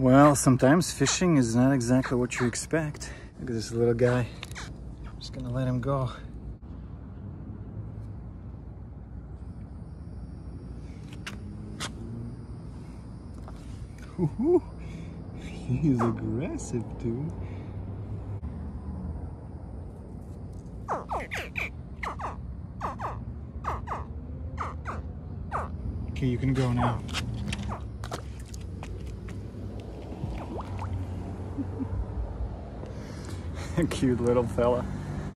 Well, sometimes fishing is not exactly what you expect. Look at this little guy. I'm just gonna let him go. He's aggressive, dude. Okay, you can go now. Cute little fella.